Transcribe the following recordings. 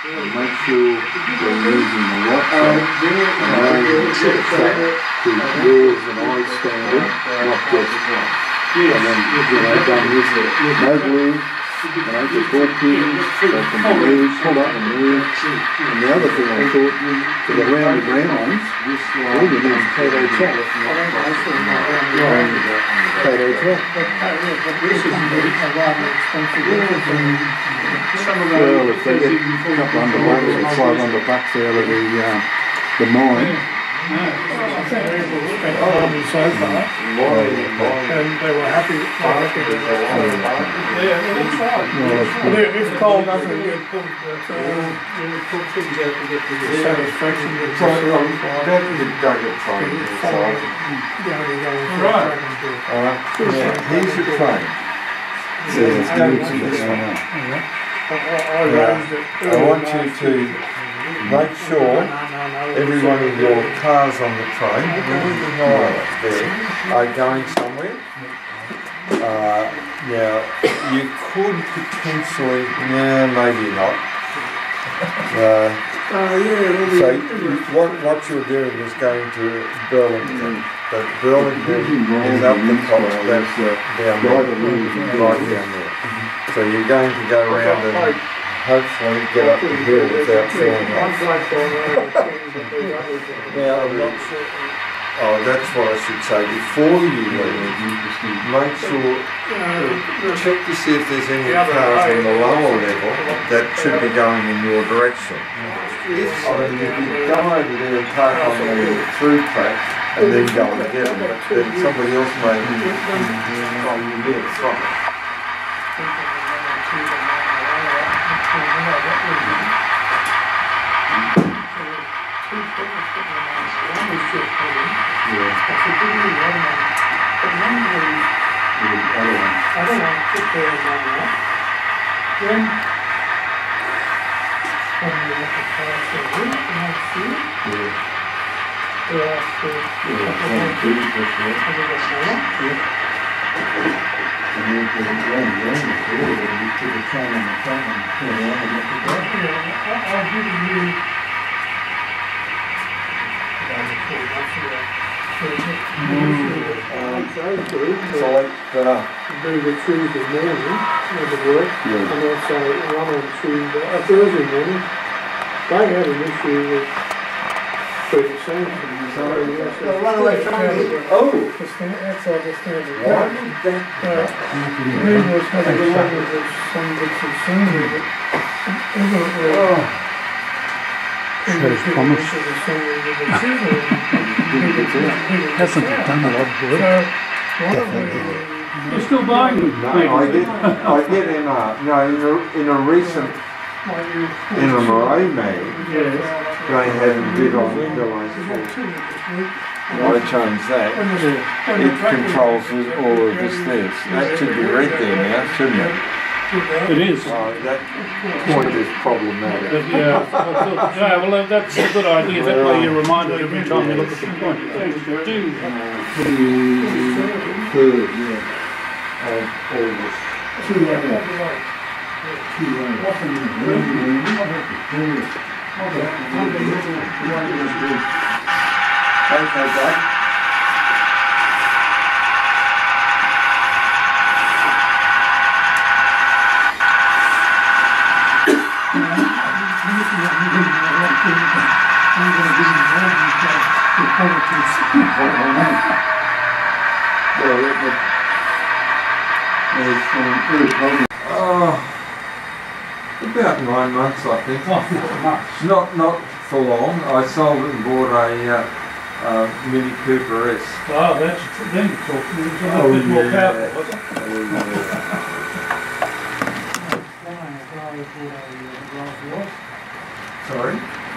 and make sure you're using the right track and only the track to yours and I standard, not just, and then, you know, done with no glue, you know, just ball pins, they can be moved, pulled up and moved. And the other thing I thought, for the round round ones, all you need is Kato track. Track. Well, if they get a couple bucks or five hundred bucks out of the, uh, the mine, I think people spent a lot on so far, and they were happy, quite happy with it. Yeah, well, that's right. I mean, if coal doesn't get pumped, but, uh, the satisfaction of So, that is Douglas train, so, Right. alright, now, here's your train. so it's Go good to to this get one. one up. I, I raised it. I want you to make sure everyone in your cars on the train, are going somewhere. Uh, now, you could potentially, yeah, maybe not. Uh, So what, what you're doing is going to Burlington, but Burlington is up the top, that's down there, right down there. So you're going to go around and hopefully get up the hill without falling off. Now, I'm not sure, oh, that's what I should say, before you leave, make sure, check to see if there's any cars on the lower level that should be going in your direction. If so, then you go over there and park on the through track and then go and get them, then somebody else may, be oh, you live from it. I don't know, put there and down there. Then, when you look at cars, so we can see, there are still a couple of things, a little more. And then if there's one wrong with it, then you put the train on the track and turn around and let it go. Yeah, I'll give you. That's a cool, that's a- so you- Try to, So uh, like, uh, do the Tuesday morning, with the work, Yeah. and also one on Tuesday, uh, Thursday morning. They had an issue with Peter Sampson. So, yes, The runaway train. Oh. The stand, outside the standard. why did that? Uh, he was having a lot of the- some bits of scenery, but it wasn't really. Oh, Shows promise. Hasn't done a lot of work. So, one You're still buying them? No, I get, I get in a, no, in a, in a recent, in a Murray mag, they had a bid on Billows I changed that. It controls all of this, this. That should be red there now, shouldn't it? It is. Oh, that point is problematic. But, yeah, I thought- yeah, well, that- that's a good idea. That way you're reminded every time you look at the point. Do- do- Third, yeah, of August. Two hours. Two hours. Okay, Doug. Well, it would, there's, um, probably Oh, about nine months, I think. Not, not for long. I sold it and bought a, uh, uh, Mini Cooper S. Oh, that's, then you talk, it was a Oh, bit more yeah. powerful, wasn't it? Sorry?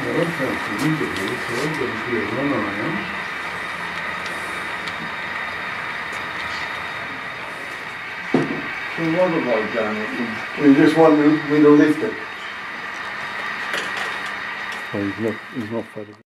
Well, that familiar, so I'm going to be a run around. So what I done? We just want me to lift it. Oh, he's not, he's not photographing.